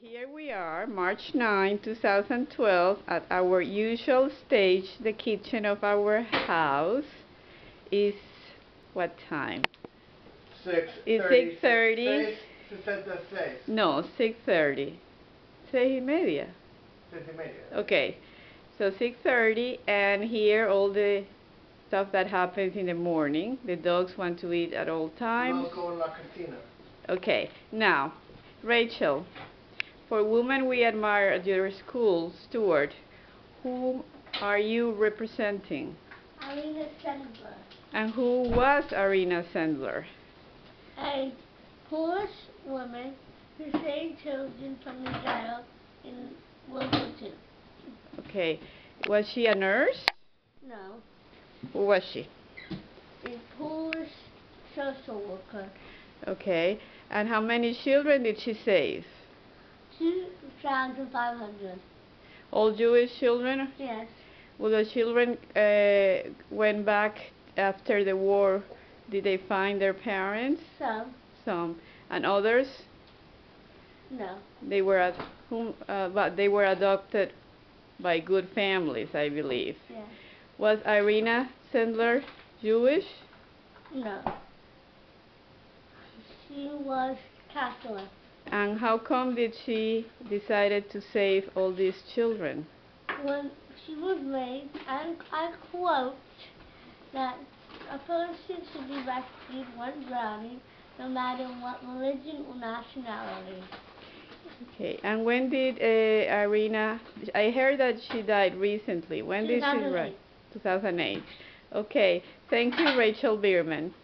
Here we are, March 9, 2012, at our usual stage, the kitchen of our house. Is what time? Six It's 6:30. Seis, sesenta seis. No, 6.30. Seis y media. Seis y media. Okay, so 6.30, and here all the stuff that happens in the morning. The dogs want to eat at all times. Loco en la cantina. Okay, now, Rachel, for women we admire at your school, Stuart, whom are you representing? Alina Sendler, And who was Irena Sendler? a Polish woman who saved children from the jail in World War II. Okay, was she a nurse? No, Who was she? a Polish social worker. Okay, and how many children did she save? 2,500. All Jewish children? Yes, Well, the children uh, went back after the war. Did they find their parents? some, Some. And others? no. They were at whom, uh, but they were adopted by good families, I believe. Yes, Was Irena Sendler Jewish? no. She was Catholic. And how come did she decided to save all these children? When she was made, and I quote, that a person should be rescued when drowning, no matter what religion or nationality. Okay. And when did uh, Irena? I heard that she died recently. When did she die? 2008. Okay. Thank you, Rachel Bierman.